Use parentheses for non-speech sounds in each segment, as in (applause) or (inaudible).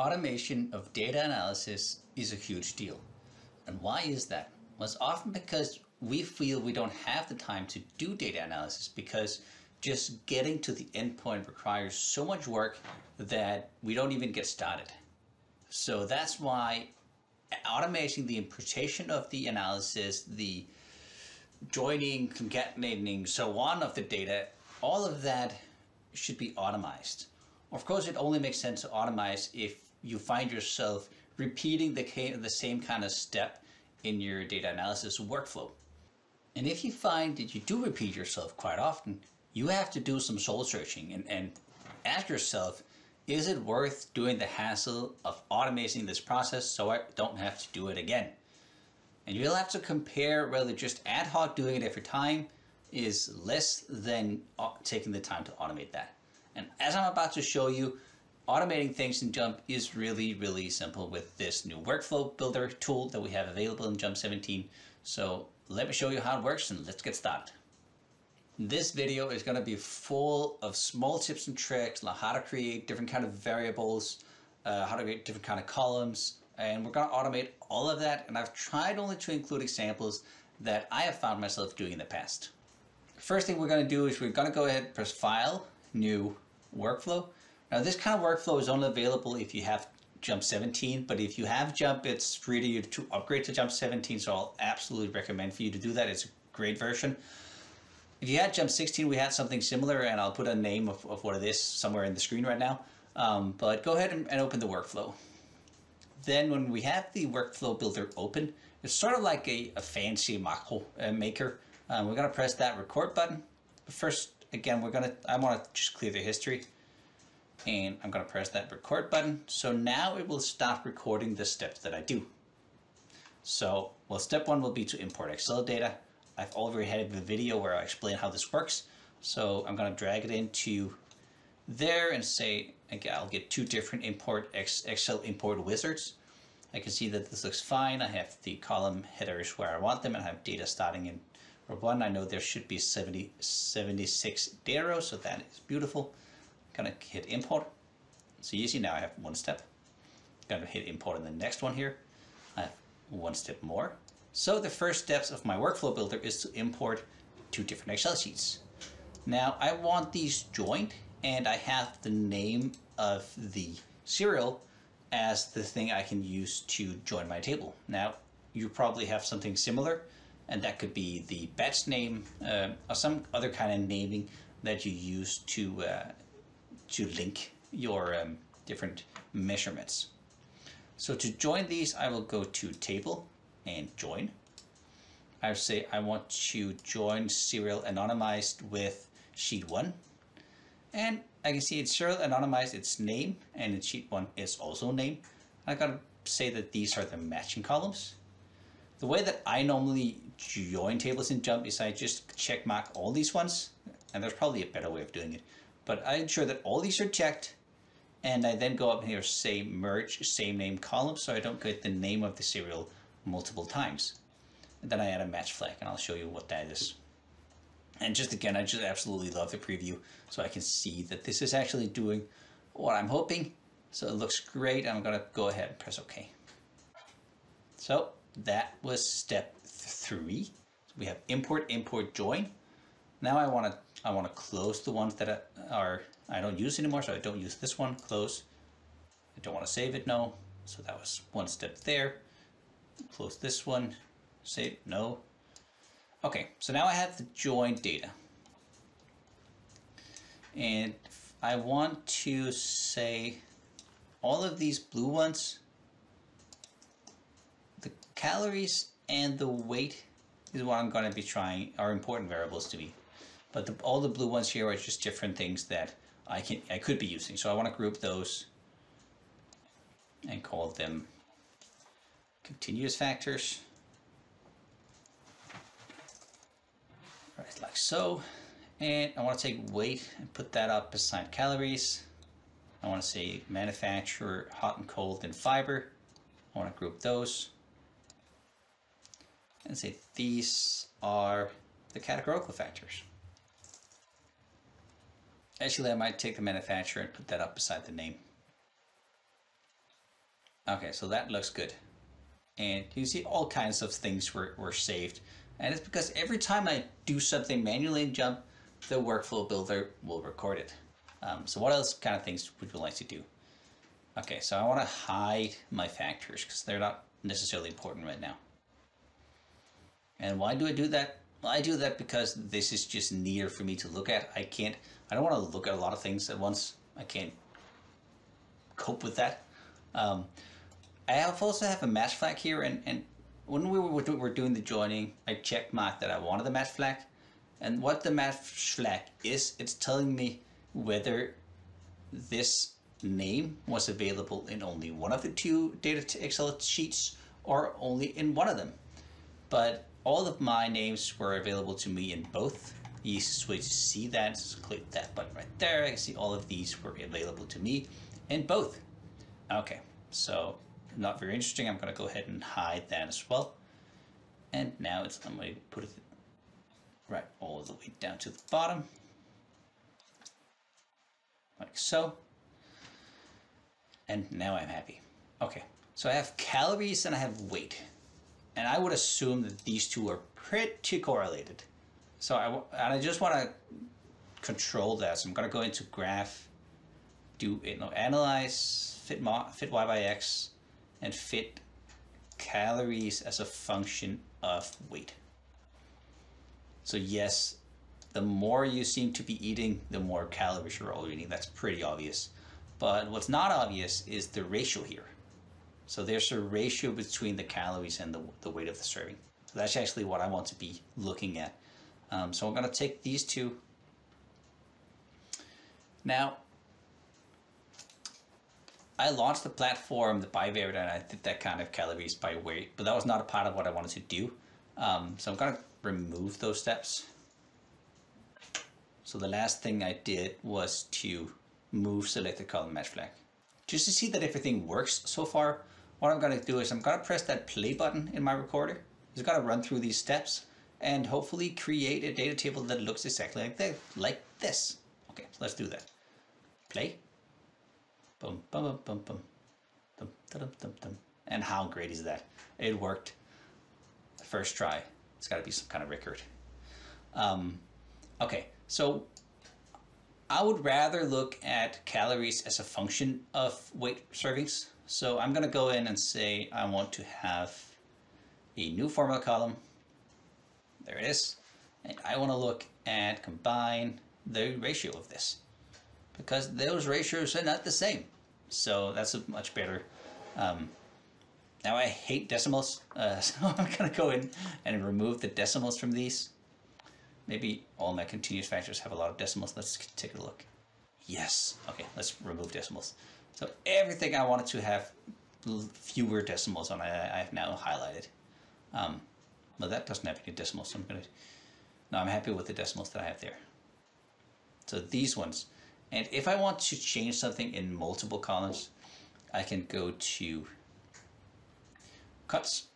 Automation of data analysis is a huge deal. And why is that? Well, it's often because we feel we don't have the time to do data analysis because just getting to the endpoint requires so much work that we don't even get started. So that's why automating the interpretation of the analysis, the joining, concatenating, so on of the data, all of that should be automized. Of course, it only makes sense to automate if you find yourself repeating the, the same kind of step in your data analysis workflow. And if you find that you do repeat yourself quite often, you have to do some soul searching and, and ask yourself, is it worth doing the hassle of automating this process so I don't have to do it again? And you'll have to compare whether just ad hoc doing it every time is less than uh, taking the time to automate that. And as I'm about to show you, automating things in JMP is really, really simple with this new workflow builder tool that we have available in JMP 17. So let me show you how it works and let's get started. This video is going to be full of small tips and tricks on how to create different kind of variables, uh, how to create different kind of columns, and we're going to automate all of that. And I've tried only to include examples that I have found myself doing in the past. First thing we're going to do is we're going to go ahead and press File, New, Workflow. Now this kind of workflow is only available if you have JMP 17, but if you have JMP, it's free to you to upgrade to JMP 17, so I'll absolutely recommend for you to do that. It's a great version. If you had JMP 16, we had something similar, and I'll put a name of, of what it is somewhere in the screen right now. Um, but go ahead and, and open the workflow. Then when we have the workflow builder open, it's sort of like a, a fancy macro uh, maker. Um, we're gonna press that record button. But first, again, we're gonna, I wanna just clear the history and I'm gonna press that record button. So now it will stop recording the steps that I do. So, well, step one will be to import Excel data. I've already had a video where I explain how this works. So I'm gonna drag it into there and say, again, I'll get two different import Excel import wizards. I can see that this looks fine. I have the column headers where I want them and I have data starting in row one. I know there should be 70, 76 data rows, so that is beautiful. Gonna hit import. So you see now I have one step. Gonna hit import in the next one here. I have one step more. So the first steps of my workflow builder is to import two different Excel sheets. Now I want these joined and I have the name of the cereal as the thing I can use to join my table. Now you probably have something similar and that could be the batch name uh, or some other kind of naming that you use to uh, to link your um, different measurements. So to join these, I will go to table and join. I say I want to join cereal anonymized with sheet one. And I can see it's cereal anonymized, its name, and in sheet one is also name. I gotta say that these are the matching columns. The way that I normally join tables in JMP is I just check mark all these ones, and there's probably a better way of doing it. But I ensure that all these are checked, and I then go up here say merge same name column so I don't get the name of the cereal multiple times. And then I add a match flag and I'll show you what that is. And just again, I just absolutely love the preview so I can see that this is actually doing what I'm hoping. So it looks great. I'm gonna go ahead and press OK. So that was step three. So we have import, import, join. Now I want to I want to close the ones that are I don't use anymore, so I don't use this one. Close. I don't want to save it. No. So that was one step there. Close this one. Save. No. Okay, so now I have the joined data. And I want to say all of these blue ones, the calories and the weight is what I'm going to be trying, are important variables to me. But the, all the blue ones here are just different things that I can I could be using. So I want to group those and call them continuous factors. Right, like so. And I want to take weight and put that up beside calories. I want to say manufacturer, hot and cold, and fiber. I want to group those. And say these are the categorical factors. Actually, I might take the manufacturer and put that up beside the name. Okay, so that looks good. And you see all kinds of things were, were saved. And it's because every time I do something manually in JMP, the workflow builder will record it. Um, so what else kind of things would you like to do? Okay, so I want to hide my factors because they're not necessarily important right now. And why do I do that? I do that because this is just near for me to look at. I can't, I don't want to look at a lot of things at once. I can't cope with that. Um, I also have a match flag here, and, and when we were, were doing the joining, I checked marked that I wanted the match flag. And what the match flag is, it's telling me whether this name was available in only one of the two data to Excel sheets or only in one of them. But all of my names were available to me in both. The easiest way to see that is click that button right there. I can see all of these were available to me in both. Okay, so not very interesting. I'm going to go ahead and hide that as well. And now it's, I'm to put it right all the way down to the bottom. Like so. And now I'm happy. Okay, so I have calories and I have weight. And I would assume that these two are pretty correlated. So I, and I just want to control that. So I'm going to go into graph, do you know, analyze, fit, mo, fit y by x, and fit calories as a function of weight. So yes, the more you seem to be eating, the more calories you're all eating. That's pretty obvious. But what's not obvious is the ratio here. So there's a ratio between the calories and the, the weight of the serving. So that's actually what I want to be looking at. Um, so I'm going to take these two. Now, I launched the platform, the Bivariate, and I did that kind of calories by weight, but that was not a part of what I wanted to do. Um, so I'm going to remove those steps. So the last thing I did was to move selected column match flag. Just to see that everything works so far, what I'm going to do is I'm going to press that play button in my recorder. It's going to run through these steps and hopefully create a data table that looks exactly like, that, like this. Okay, so let's do that. Play. Boom, boom, boom, boom, boom. Dum, dum, dum, dum. And how great is that? It worked. First try. It's got to be some kind of record. Um, okay, so I would rather look at calories as a function of weight servings. So I'm going to go in and say I want to have a new formula column. There it is. And I want to look at combine the ratio of this because those ratios are not the same. So that's a much better. Um, now I hate decimals, uh, (laughs) so I'm going to go in and remove the decimals from these. Maybe all my continuous factors have a lot of decimals. Let's take a look. Yes. Okay, let's remove decimals. So everything I wanted to have fewer decimals on, I, I have now highlighted. Um, well, that doesn't have any decimals, so I'm going to... No, I'm happy with the decimals that I have there. So these ones, and if I want to change something in multiple columns, I can go to cuts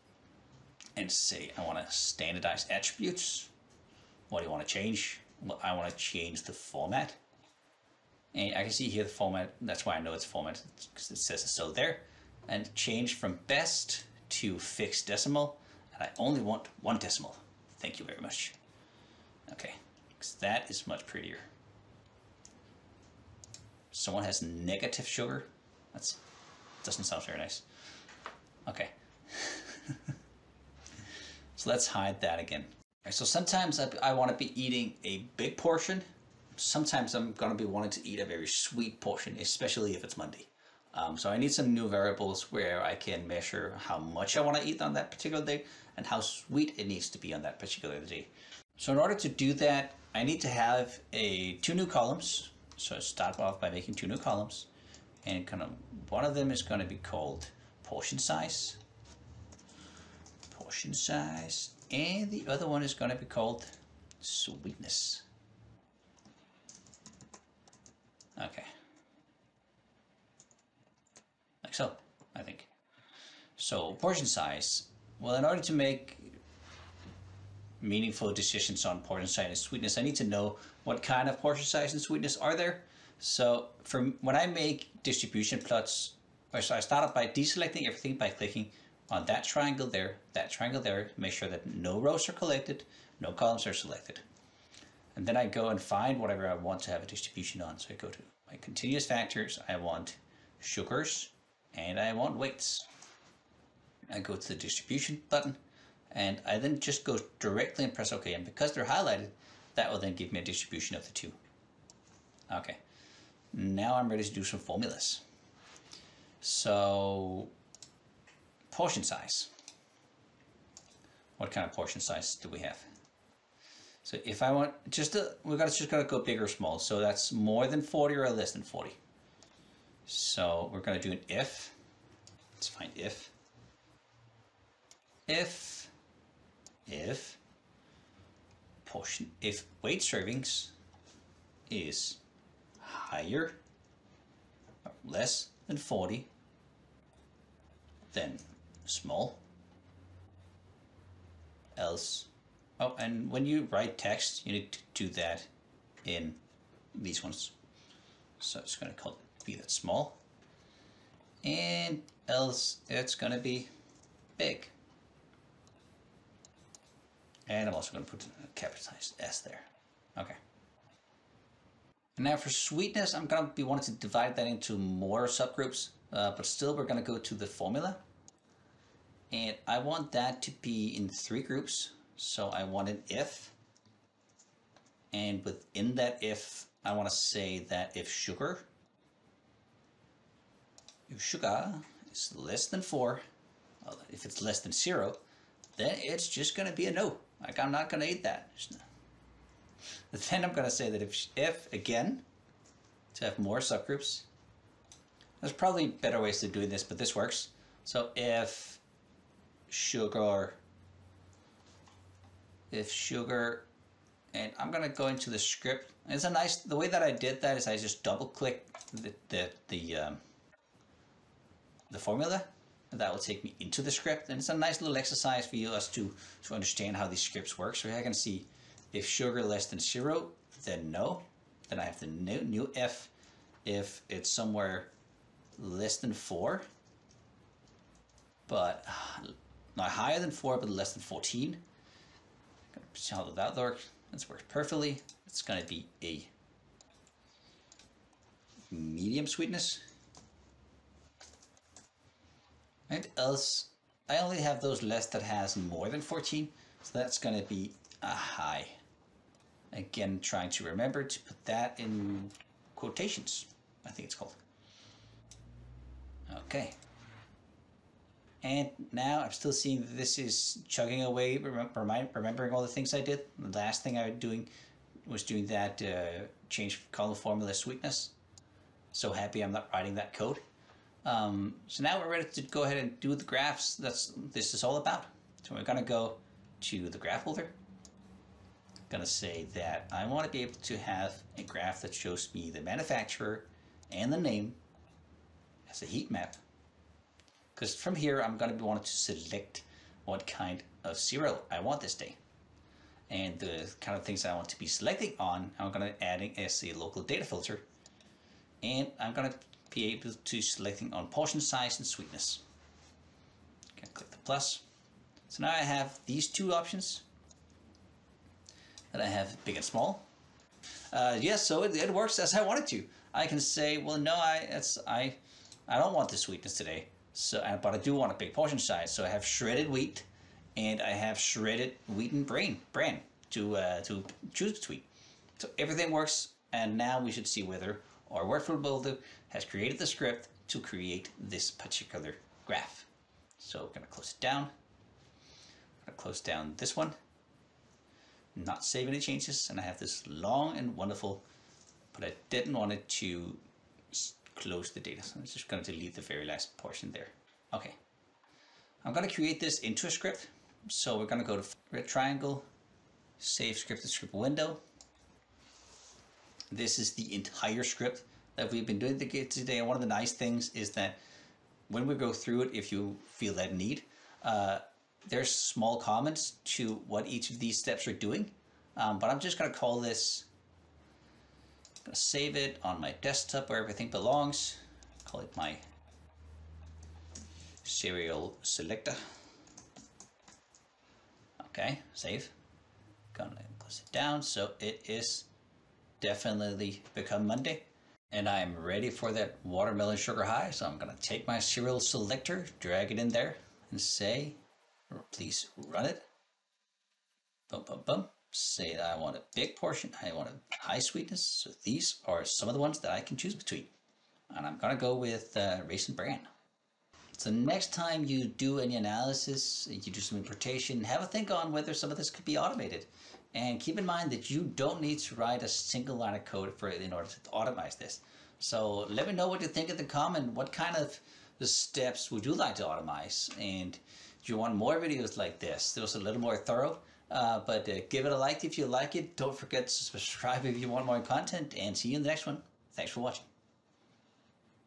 and say I want to standardize attributes. What do you want to change? Well, I want to change the format. And I can see here the format, that's why I know it's format, because it says so there. And change from best to fixed decimal. And I only want one decimal. Thank you very much. Okay, because that is much prettier someone has negative sugar. That's doesn't sound very nice. Okay. (laughs) so let's hide that again. Right, so sometimes I, I want to be eating a big portion. Sometimes I'm going to be wanting to eat a very sweet portion, especially if it's Monday. Um, so I need some new variables where I can measure how much I want to eat on that particular day and how sweet it needs to be on that particular day. So in order to do that, I need to have a two new columns so I start off by making two new columns and kind of one of them is going to be called portion size portion size and the other one is going to be called sweetness okay like so I think so portion size well in order to make meaningful decisions on portion size and sweetness, I need to know what kind of portion size and sweetness are there. So from when I make distribution plots so I start by deselecting everything by clicking on that triangle there, that triangle there, make sure that no rows are collected, no columns are selected. And then I go and find whatever I want to have a distribution on. So I go to my continuous factors, I want sugars, and I want weights. I go to the distribution button, and I then just go directly and press OK. And because they're highlighted, that will then give me a distribution of the two. Okay, now I'm ready to do some formulas. So, portion size. What kind of portion size do we have? So if I want just to, we're gonna just gonna go big or small. So that's more than 40 or less than 40. So we're gonna do an if. Let's find if. If, if, portion, if weight servings is higher, or less than 40, then small, else, oh, and when you write text, you need to do that in these ones. So it's going to call it be that small, and else it's going to be big. And I'm also going to put a capitalized S there. Okay. And now for sweetness, I'm going to be wanting to divide that into more subgroups, uh, but still we're going to go to the formula. And I want that to be in three groups. So I want an if. And within that if, I want to say that if sugar, if sugar is less than four, if it's less than zero, then it's just going to be a no. Like I'm not going to eat that. (laughs) Then I'm going to say that if, if again, to have more subgroups, there's probably better ways to do this, but this works. So if sugar, if sugar, and I'm to go into the script. It's a nice, the way that I did that is I just double click the, the, the, um, the formula and that will take me into the script. And it's a nice little exercise for you us to, to understand how these scripts work. So here I can see if sugar less than zero, then no. Then I have the new, new F. If it's somewhere less than four, but (sighs) not higher than four, but less than 14. See how that works. This works perfectly. It's going to be a medium sweetness. And else, I only have those less that has more than 14, so that's going to be a high. Again, trying to remember to put that in quotations, I think it's called. Okay. And now I'm still seeing that this is chugging away, remembering all the things I did. The last thing I was doing was doing that uh, change column formula sweetness. So happy I'm not writing that code. Um, so now we're ready to go ahead and do the graphs. That's this is all about. So we're gonna go to the graph holder. I'm gonna say that I want to be able to have a graph that shows me the manufacturer and the name as a heat map. Because from here I'm gonna be wanting to select what kind of cereal I want this day. And the kind of things I want to be selecting on, I'm gonna adding as a local data filter. And I'm gonna be able to selecting on portion size and sweetness. Okay, click the plus. So now I have these two options that I have big and small. Uh, yes, so it, it, works as I wanted to. I can say, well, no, I it's I I don't want the sweetness today. So, but I do want a big portion size. So I have shredded wheat, and I have shredded wheat and bran, bran to uh, to choose between. So everything works, and now we should see whether our workflow builder has created the script to create this particular graph. So I'm to close it down. I'm to close down this one. Not save any changes. And I have this long and wonderful, but I didn't want it to close the data. So I'm just going to delete the very last portion there. Okay. I'm going to create this into a script. So we're going to go to red triangle, save script to script window. This is the entire script that we've been doing today. And one of the nice things is that when we go through it, if you feel that need, uh, there's small comments to what each of these steps are doing. Um, but I'm just going to call this, To save it on my desktop where everything belongs. Call it my cereal selector. Okay, save. Gonna close it down so it is definitely become Monday. And I'm ready for that watermelon sugar high. So I'm gonna take my cereal selector, drag it in there and say, please run it. Boom, boom, boom. Say that I want a big portion, I want a high sweetness. So these are some of the ones that I can choose between. And I'm gonna go with uh, Raisin Bran. So next time you do any analysis, you do some interpretation, have a think on whether some of this could be automated. And keep in mind that you don't need to write a single line of code for in order to automate this. So let me know what you think in the comment. What kind of steps would you like to automate? And do you want more videos like this? Those a little more thorough. Uh, but uh, give it a like if you like it. Don't forget to subscribe if you want more content. And see you in the next one. Thanks for watching.